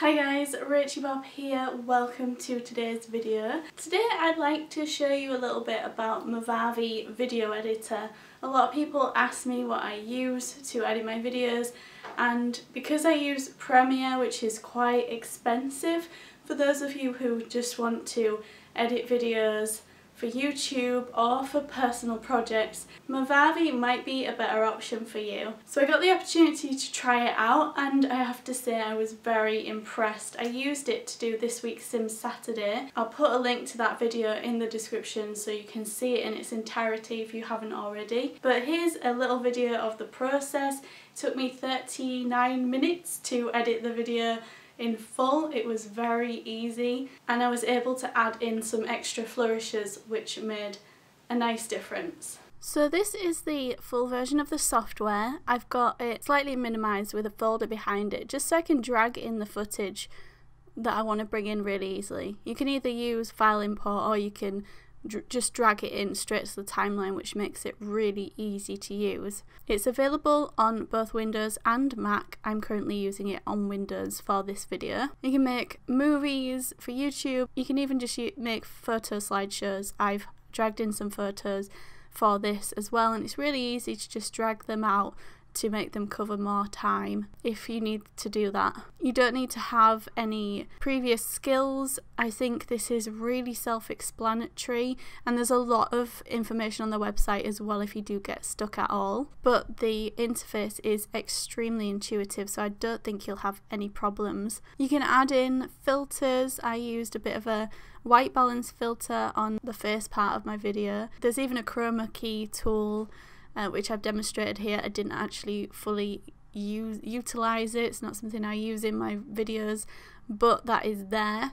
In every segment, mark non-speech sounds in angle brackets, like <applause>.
Hi guys, Rachybop here, welcome to today's video. Today I'd like to show you a little bit about Movavi video editor. A lot of people ask me what I use to edit my videos and because I use Premiere which is quite expensive for those of you who just want to edit videos for YouTube or for personal projects, Movavi might be a better option for you. So I got the opportunity to try it out and I have to say I was very impressed. I used it to do this week's Sims Saturday. I'll put a link to that video in the description so you can see it in its entirety if you haven't already. But here's a little video of the process. It took me 39 minutes to edit the video in full. It was very easy and I was able to add in some extra flourishes which made a nice difference. So this is the full version of the software. I've got it slightly minimised with a folder behind it just so I can drag in the footage that I want to bring in really easily. You can either use file import or you can just drag it in straight to the timeline which makes it really easy to use. It's available on both Windows and Mac. I'm currently using it on Windows for this video. You can make movies for YouTube. You can even just make photo slideshows. I've dragged in some photos for this as well and it's really easy to just drag them out to make them cover more time if you need to do that. You don't need to have any previous skills. I think this is really self explanatory and there's a lot of information on the website as well if you do get stuck at all. But the interface is extremely intuitive so I don't think you'll have any problems. You can add in filters. I used a bit of a white balance filter on the first part of my video. There's even a chroma key tool uh, which I've demonstrated here. I didn't actually fully use utilize it. It's not something I use in my videos, but that is there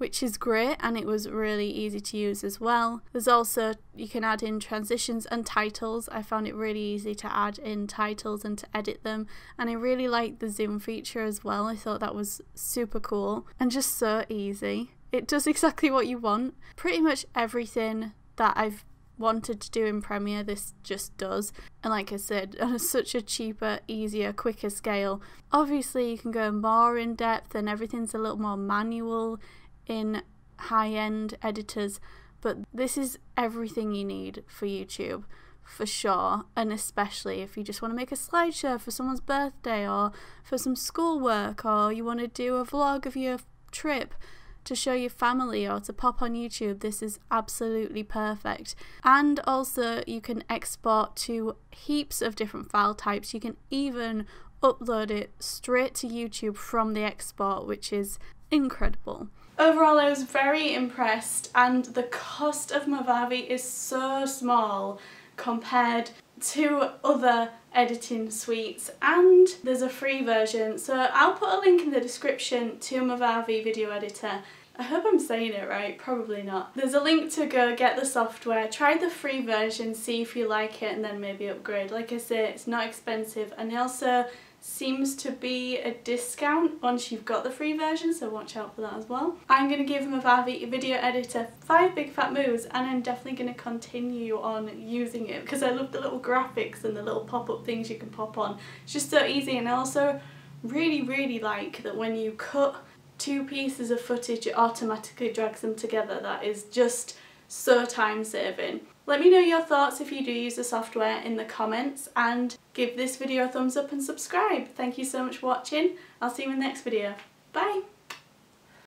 which is great and it was really easy to use as well. There's also, you can add in transitions and titles. I found it really easy to add in titles and to edit them and I really liked the zoom feature as well. I thought that was super cool and just so easy. It does <laughs> exactly what you want. Pretty much everything that I've wanted to do in Premiere, this just does. And like I said, <laughs> on such a cheaper, easier, quicker scale. Obviously, you can go more in depth and everything's a little more manual in high end editors, but this is everything you need for YouTube for sure, and especially if you just want to make a slideshow for someone's birthday or for some schoolwork or you want to do a vlog of your trip to show your family or to pop on YouTube, this is absolutely perfect. And also, you can export to heaps of different file types. You can even upload it straight to YouTube from the export, which is incredible. Overall, I was very impressed, and the cost of Movavi is so small compared to other editing suites and there's a free version so I'll put a link in the description to Movavi video editor I hope I'm saying it right, probably not. There's a link to go get the software, try the free version, see if you like it and then maybe upgrade. Like I say, it's not expensive and also seems to be a discount once you've got the free version, so watch out for that as well. I'm going to give Movavi Video Editor 5 big fat moves and I'm definitely going to continue on using it because I love the little graphics and the little pop-up things you can pop on. It's just so easy and I also really really like that when you cut two pieces of footage it automatically drags them together. That is just so time saving. Let me know your thoughts if you do use the software in the comments and give this video a thumbs up and subscribe. Thank you so much for watching. I'll see you in the next video. Bye!